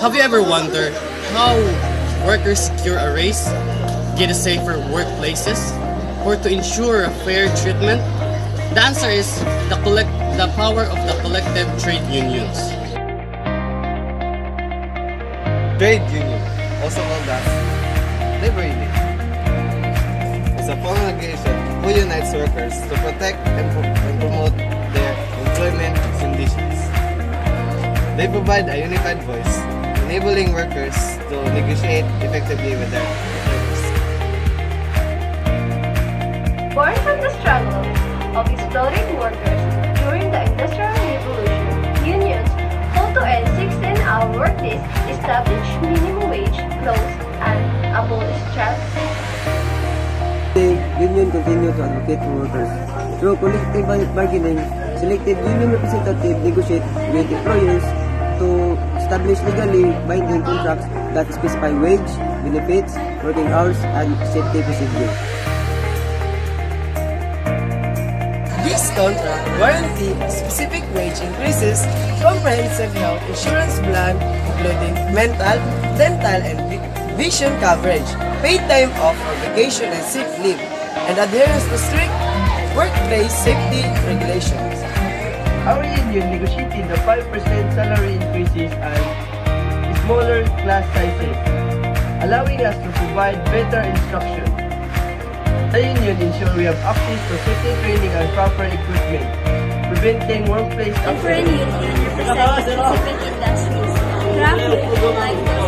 Have you ever wondered how workers secure a raise, get a safer workplaces, or to ensure a fair treatment? The answer is the collect the power of the collective trade unions. Trade union, also called as labor union, is a formal organization who unites workers to protect and, pro- and promote their employment conditions. They provide a unified voice, enabling workers to negotiate effectively with their employers. Born from the struggle of exploited workers during the Industrial Revolution, unions fought to end 16-hour workdays, establish minimum wage, close, and abolish child The union continue to advocate for workers. Through collective bargaining, selected union representatives negotiate with employers to establish legally binding contracts that specify wage, benefits, working hours, and safety procedures. These contracts guarantee specific wage increases, comprehensive health insurance plan, including mental, dental, and vision coverage, paid time off for vacation and sick leave, and adherence to strict workplace safety regulations. Our union negotiated the 5% salary increases and smaller class sizes, allowing us to provide better instruction. The union ensures we have access to safety training and proper equipment, preventing workplace Different accidents. union represent specific industries. Traffic, like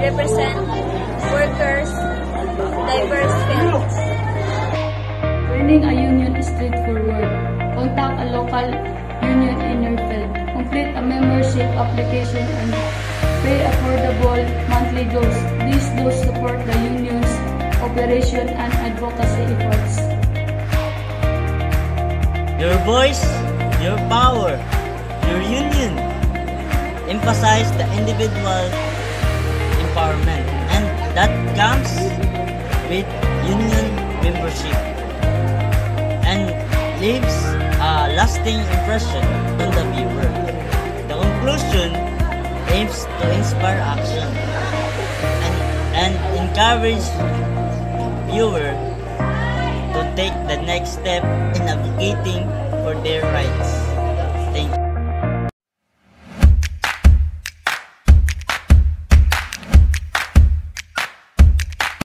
represent workers, diverse fields. Joining a union is straightforward. Contact a local union in your field. Complete a membership application and pay affordable monthly dues. These dues support the union's operation and advocacy efforts. Your voice, your power, your union. Emphasize the individual empowerment and that comes with union membership and leaves a lasting impression on the viewer. The conclusion aims to inspire action and, and encourage viewer to take the next step in advocating for their rights.